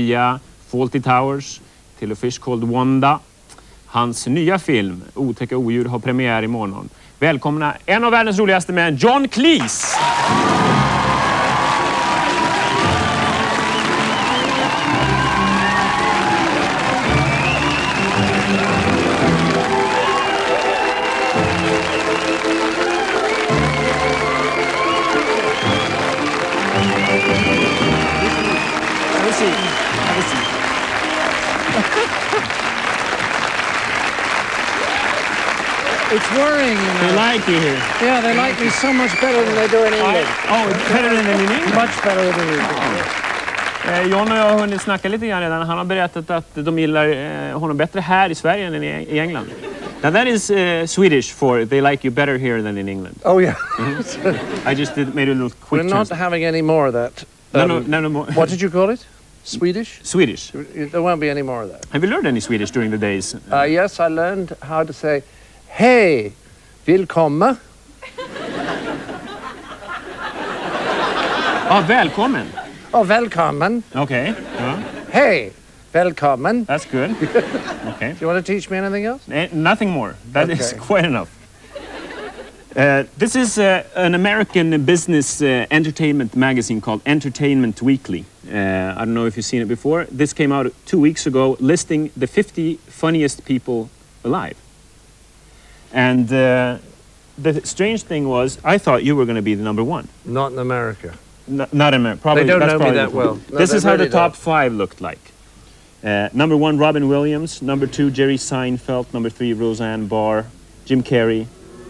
via Fawlty Towers till A Fish Called Wanda. Hans nya film Otäcka odjur har premiär imorgon. Välkomna en av världens roligaste män, John Cleese! Worrying, you They like you here. Yeah, they like me so much better than they do in England. Oh, it's better than in England. Much better than in England. Eh, John och jag har hunnit snacka lite grann redan. Han har berättat att de gillar eh, honom bättre här i Sverige än i, i England. Now that is uh, Swedish for they like you better here than in England. Oh, yeah. I just did, made a little quick. We're not translation. having any more of that. No, no, Um, no, no more. What did you call it? Swedish? Swedish. There won't be any more of that. Have you learned any Swedish during the days? Uh, yes, I learned how to say, Hey, willkommen. Ah, välkommen. Oh, välkommen. Okay. Yeah, Hey, välkommen. that's good. Okay. Do you want to teach me anything else? Eh, nothing more. That is Okay. quite enough. Uh, this is uh, an American business uh, entertainment magazine called Entertainment Weekly. Uh, I don't know if you've seen it before. This came out two weeks ago, listing the 50 funniest people alive. And uh, the strange thing was, I thought you were going to be the number one. Not in America. N- not in America. Probably, don't that's know me that well. No, this is how really the top don't. five looked like. Uh, number one, Robin Williams. Number two, Jerry Seinfeld. Number three, Roseanne Barr. Jim Carrey.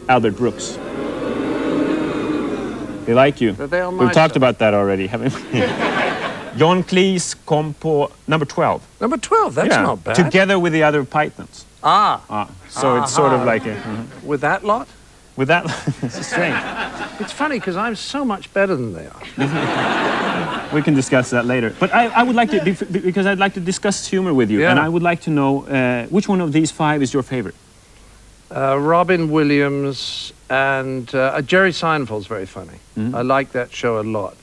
Albert Brooks. They like you. They We've talked stuff. about that already, haven't we? John Cleese kom på number 12. Number 12, that's yeah. not bad. Together with the other Pythons. Ah, Ah, so it's sort of like a, mhm. with that lot? with that. it's strange. It's funny because I'm so much better than they are. We can discuss that later. But I, I would like to, because I'd like to discuss humor with you, Yeah. and I would like to know uh, which one of these five is your favorite? Uh, Robin Williams and uh, Jerry Seinfeld's very funny. I like that show a lot.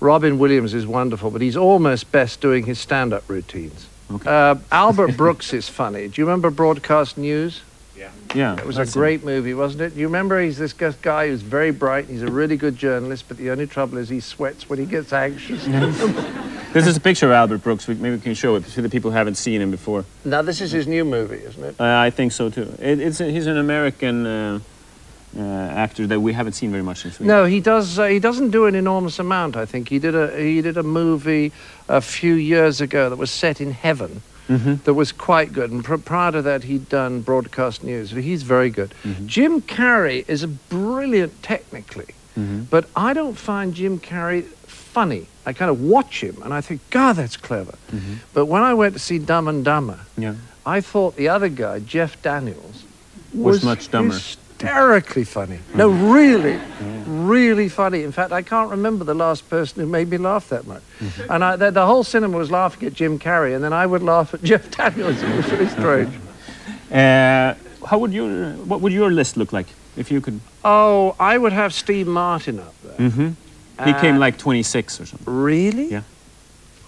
Robin Williams is wonderful, but he's almost best doing his stand-up routines. Okay. Uh, Albert Brooks is funny. Do you remember Broadcast News? Yeah, Yeah. It was a that's great movie, wasn't it? You remember he's this guy who's very bright. He's a really good journalist, but the only trouble is he sweats when he gets anxious. This is a picture of Albert Brooks. We, maybe we can show it to the people who haven't seen him before. now this is his new movie, isn't it? Uh, I think so too. It, it's a, he's an American uh, uh, actor that we haven't seen very much in Sweden. No, he does. Uh, he doesn't do an enormous amount. I think he did a he did a movie a few years ago that was set in heaven. Mhm. That was quite good, and pr- prior to that, he'd done broadcast news. He's very good. Mm-hmm. Jim Carrey is a brilliant technically, Mm-hmm. but I don't find Jim Carrey funny. I kind of watch him and I think, God, that's clever. Mm-hmm. But when I went to see Dumb and Dumber, Yeah. I thought the other guy, Jeff Daniels, Was much dumber. Hysterically funny. No, really, really funny. In fact, I can't remember the last person who made me laugh that much. And I, the, the whole cinema was laughing at Jim Carrey, and then I would laugh at Jeff Daniels. It was really strange. Uh, how would your what would your list look like if you could? Oh, I would have Steve Martin up there. Mm-hmm. He came Uh, like 26 or something. Really? Yeah.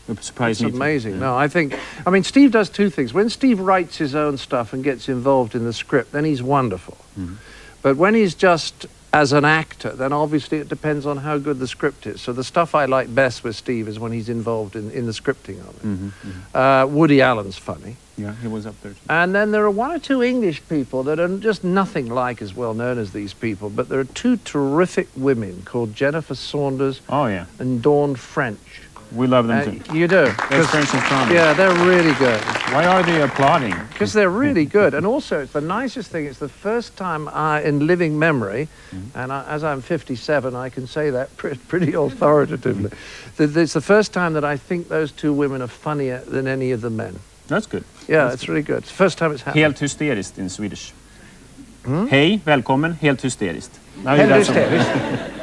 It surprised It's amazing. Yeah. No, I think, I mean, Steve does two things. When Steve writes his own stuff and gets involved in the script, then he's wonderful. Mm-hmm. But when he's just as an actor, then obviously it depends on how good the script is. So the stuff I like best with Steve is when he's involved in, in the scripting of it. Mhm, Uh, Woody Allen's funny. Yeah, he was up there. Too. And then there are one or two English people that are just nothing like as well known as these people. But there are two terrific women called Jennifer Saunders Oh yeah, and Dawn French. We love them Uh, too. you do? That's and Flanders. Yeah, they're really good. Why are they applauding? Because they're really good. And also, it's the nicest thing. It's the first time I, in living memory, mm-hmm. and I, as I'm 57, I can say that pre- pretty authoritatively, that it's the first time that I think those two women are funnier than any of the men. That's good. Yeah, it's really good. It's the first time it's happened. Helt hysteriskt in Swedish. Hmm? Hej, välkommen, helt hysteriskt. Now you Helt hysteriskt.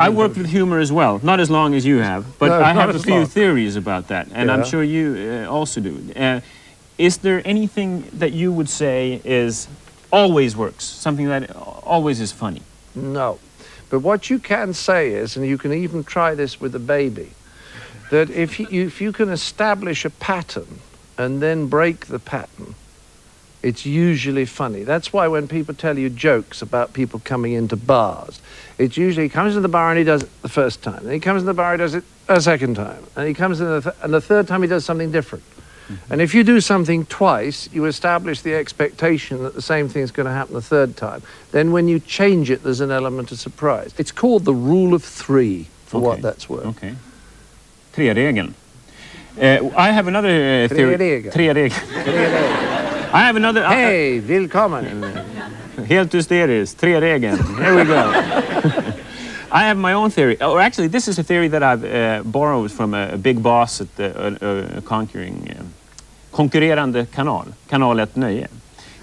I worked with humor as well, not as long as you have, but No, I have a few long. theories about that, and I'm sure you uh, also do. Uh, is there anything that you would say is always works, something that always is funny? No. But what you can say is, and you can even try this with a baby, that if you, if you can establish a pattern and then break the pattern, it's usually funny. That's why when people tell you jokes about people coming into bars, it's usually he comes to the bar and he does it the first time. Then he comes to the bar, and he does it a second time. And he comes in the th- and the third time he does something different. And if you do something twice, you establish the expectation that the same thing is going to happen the third time. Then when you change it, there's an element of surprise. It's called the rule of three, for what that's worth. Okay. Tre-regeln. Uh, I have another uh, theory. Tre-regeln. Tre-regeln. I have another... Hey, willkommen. Helt hysteriskt. Tre-regeln. Here we go. I have my own theory. Or actually, this is a theory that I've uh, borrowed from a, a big boss at the, a conquering, uh, konkurrerande kanal, kanal 1 Nöje.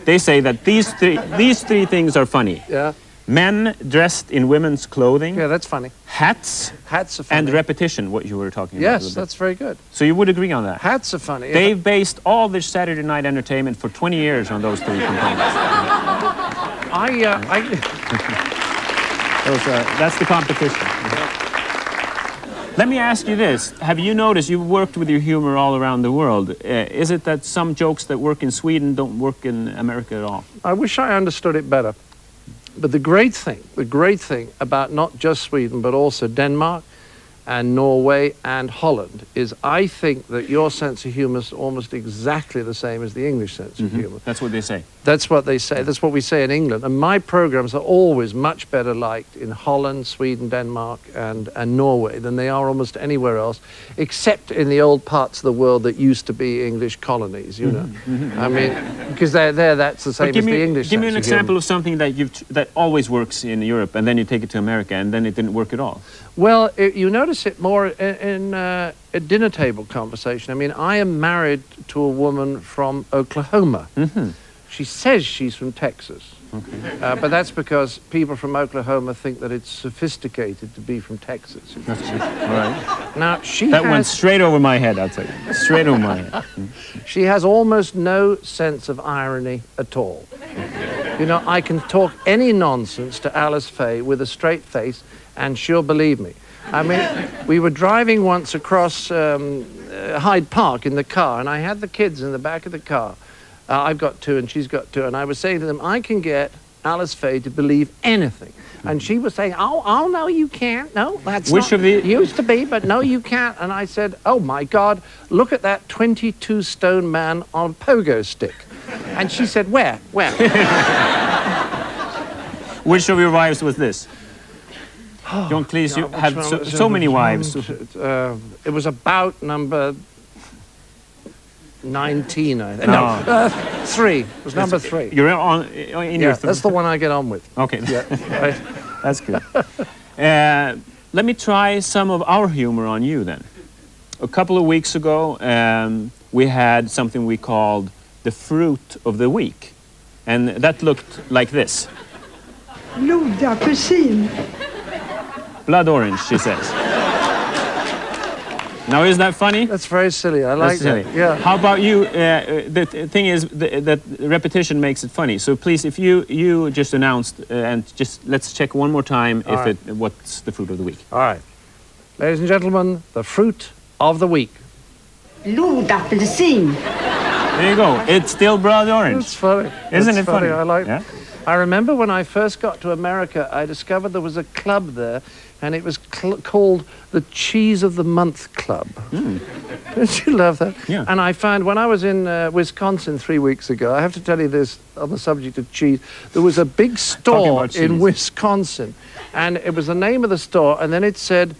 They say that these three, these three things are funny. Yeah, Men dressed in women's clothing, yeah, that's funny. hats, Hats are funny. and repetition, what you were talking about. yes, that's very good. So you would agree on that? Hats are funny. They've based all their Saturday night entertainment for 20 years on those three components. I, uh, I, Those, uh, that's the competition. Let me ask you this. Have you noticed, you've worked with your humor all around the world. Uh, is it that some jokes that work in Sweden don't work in America at all? I wish I understood it better. But the great thing, the great thing about not just Sweden, but also Denmark and Norway and Holland is I think that your sense of humor is almost exactly the same as the English sense of mm-hmm. humor. That's what they say. That's what they say. That's what we say in England. And my programs are always much better liked in Holland, Sweden, Denmark, and, and Norway than they are almost anywhere else, except in the old parts of the world that used to be English colonies, you know. Mm-hmm. Mm-hmm. I mean, because they're there, that's the same as me, the English give me an of humor. example of something that, you've, that always works in Europe and then you take it to America and then it didn't work at all. Well, it, you notice it more in, in uh, a dinner table conversation. I mean, I am married to a woman from Oklahoma. She says she's from Texas. Uh, but that's because people from Oklahoma think that it's sophisticated to be from Texas. All right. Now, she That went straight over my head, I'll tell you. Straight over my head. she has almost no sense of irony at all. You know, I can talk any nonsense to Alyce Faye with a straight face, and she'll believe me. I mean, we were driving once across um, uh, Hyde Park in the car, and I had the kids in the back of the car. Uh, I've got two, and she's got two, and I was saying to them, I can get Alyce Faye to believe anything. And she was saying, oh, oh, no, you can't. No, that's Which not, of the- used to be, but no, you can't. And I said, oh, my God, look at that 22 stone man on pogo stick. And she said, where? Where? Which of your wives was this? John Cleese, you Which have one so, was so many wives. Uh, it was about number 19, I think. No, Oh. uh, three. It was number three. You're on in Yeah, your that's the one I get on with. Okay, Yeah, right. that's good. uh, let me try some of our humor on you then. A couple of weeks ago, um, we had something we called the fruit of the week, and that looked like this: Blodig apelsin. Blood orange. She says. Now, is that funny? That's very silly. I like That's silly. that. Yeah. How about you? Uh, the th- thing is th- that repetition makes it funny. So please, if you you just announced uh, and just let's check one more time if All right. it what's the fruit of the week. All right. Ladies and gentlemen, the fruit of the week. Blodapelsin. There you go. It's still blood orange. It's funny. Isn't That's it funny? I like Yeah. I remember when I first got to America, I discovered there was a club there, and it was called the Cheese of the Month Club. Don't you love that? Yeah. And I found when I was in uh, Wisconsin three weeks ago, I have to tell you this on the subject of cheese, there was a big store in. Wisconsin, and it was the name of the store, and then it said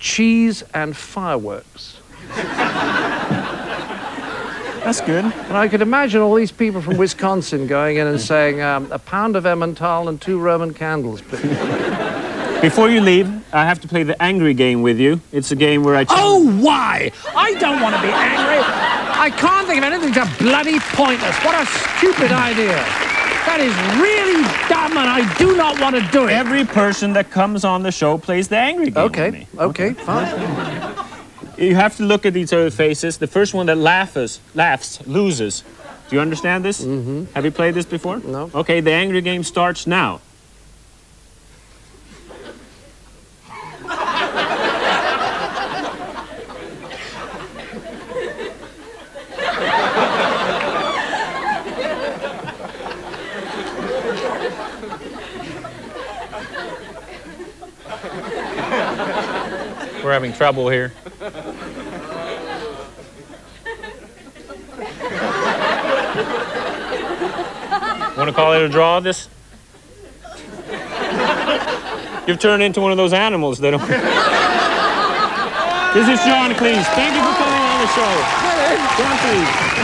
cheese and fireworks. That's good. And I could imagine all these people from Wisconsin going in and saying, um, a pound of Emmental and two Roman candles, please. Before you leave, I have to play the angry game with you. It's a game where I. Oh, why? I don't want to be angry. I can't think of anything so bloody pointless. What a stupid idea. That is really dumb, and I do not want to do it. Every person that comes on the show plays the angry game with Okay, okay, fine you have to look at each other's faces. The first one that laughs, laughs loses. Do you understand this? Mm -hmm. Have you played this before? No. Okay, the angry game starts now. We're having trouble here. Want to call it a draw, this? You've turned into one of those animals that don't... this is John Cleese. Thank you for coming on the show. John Cleese.